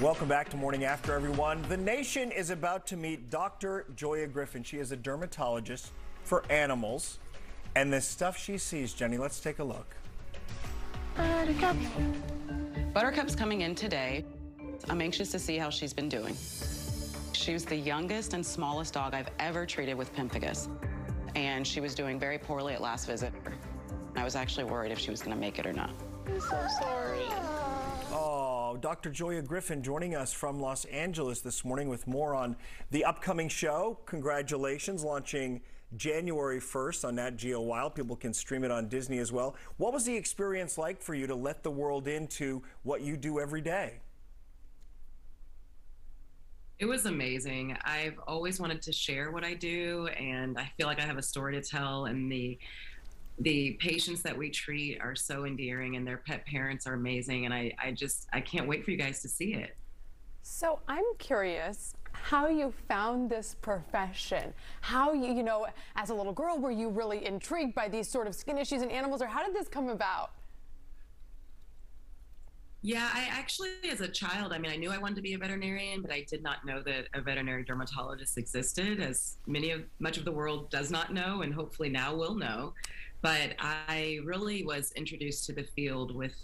Welcome back to Morning After, everyone. The nation is about to meet Dr. Joya Griffin. She is a dermatologist for animals. And the stuff she sees, Jenny, let's take a look. Buttercup. Buttercup's coming in today. I'm anxious to see how she's been doing. She was the youngest and smallest dog I've ever treated with pemphigus. And she was doing very poorly at last visit. I was actually worried if she was going to make it or not. I'm so sorry. Dr. Joya Griffin joining us from Los Angeles this morning with more on the upcoming show. Congratulations, launching January 1st on Nat Geo Wild. People can stream it on Disney as well. What was the experience like for you to let the world into what you do every day? It was amazing. I've always wanted to share what I do, and I feel like I have a story to tell. And the the patients that we treat are so endearing, and their pet parents are amazing. And I, I just I can't wait for you guys to see it. So I'm curious how you found this profession. How you, you know, as a little girl, were you really intrigued by these sort of skin issues in animals, or how did this come about? Yeah, I actually, as a child, I mean, I knew I wanted to be a veterinarian, but I did not know that a veterinary dermatologist existed, as many of much of the world does not know, and hopefully now will know. But I really was introduced to the field with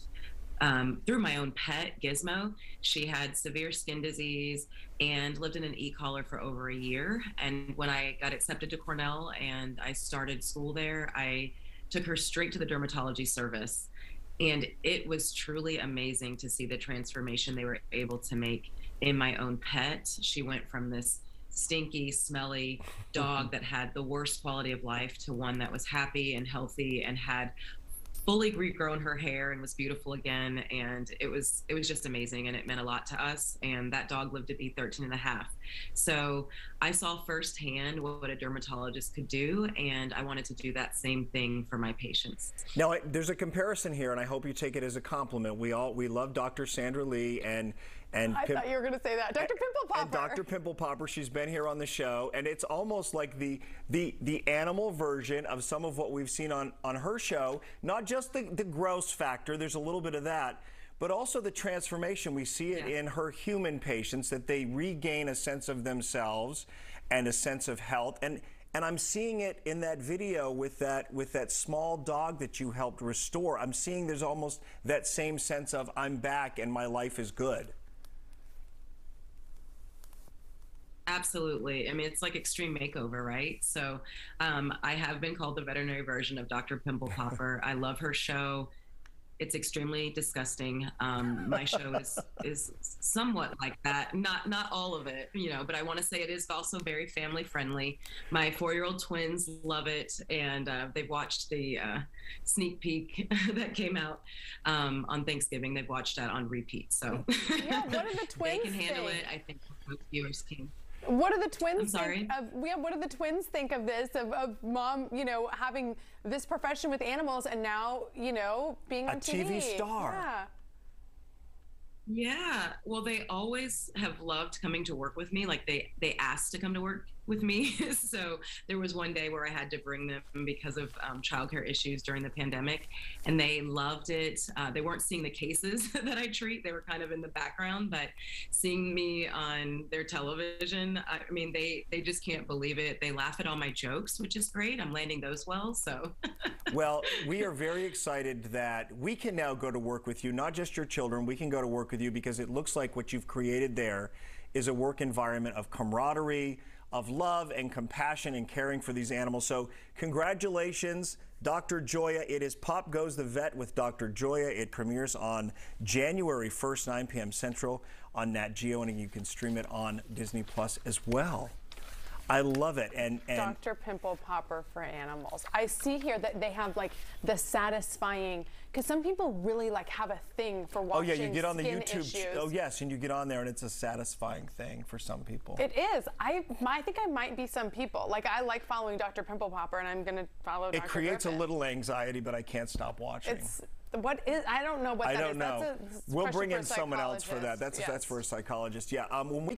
um, through my own pet, Gizmo. She had severe skin disease and lived in an e collar for over a year. And when I got accepted to Cornell and I started school there, I took her straight to the dermatology service and it was truly amazing to see the transformation they were able to make in my own pet. She went from this stinky, smelly dog that had the worst quality of life to one that was happy and healthy and had fully regrown her hair and was beautiful again. And it was it was just amazing and it meant a lot to us. And that dog lived to be 13 and a half so i saw firsthand what a dermatologist could do and i wanted to do that same thing for my patients now there's a comparison here and i hope you take it as a compliment we all we love dr sandra lee and and I Pim- thought you were going to say that, Dr. Pimple Popper. And Dr. Pimple Popper, she's been here on the show, and it's almost like the the the animal version of some of what we've seen on on her show. Not just the the gross factor. There's a little bit of that. But also the transformation. We see it yeah. in her human patients that they regain a sense of themselves and a sense of health. And and I'm seeing it in that video with that with that small dog that you helped restore. I'm seeing there's almost that same sense of I'm back and my life is good. Absolutely. I mean, it's like extreme makeover, right? So um, I have been called the veterinary version of Dr. Pimple Popper. I love her show. It's extremely disgusting. Um, my show is is somewhat like that. Not not all of it, you know, but I want to say it is also very family friendly. My four year old twins love it, and uh, they've watched the uh, sneak peek that came out um, on Thanksgiving. They've watched that on repeat. So yeah, what are the twins? they can handle think? it. I think most viewers can. What do the twins think of, yeah, what do the twins think of this, of, of, mom, you know, having this profession with animals and now, you know, being on a TV? TV star. Yeah. Yeah. Well, they always have loved coming to work with me. Like they they asked to come to work with me. so there was one day where I had to bring them because of um, childcare issues during the pandemic, and they loved it. Uh, they weren't seeing the cases that I treat; they were kind of in the background. But seeing me on their television, I, I mean, they they just can't believe it. They laugh at all my jokes, which is great. I'm landing those well. So. well, we are very excited that we can now go to work with you. Not just your children. We can go to work with you because it looks like what you've created there is a work environment of camaraderie of love and compassion and caring for these animals. So, congratulations, Dr. Joya. It is Pop Goes the Vet with Dr. Joya. It premieres on January 1st, 9 p.m. Central on Nat Geo, and you can stream it on Disney Plus as well. I love it. And, and Dr. Pimple Popper for animals. I see here that they have like the satisfying because some people really like have a thing for watching. Oh yeah, you get on the YouTube. Issues. Oh yes, and you get on there, and it's a satisfying thing for some people. It is. I I think I might be some people. Like I like following Dr. Pimple Popper, and I'm gonna follow. Dr. It Dr. creates Griffin. a little anxiety, but I can't stop watching. It's what is? I don't know what I that don't is. know. we'll bring in someone else for that. That's yes. that's for a psychologist. Yeah. Um, when we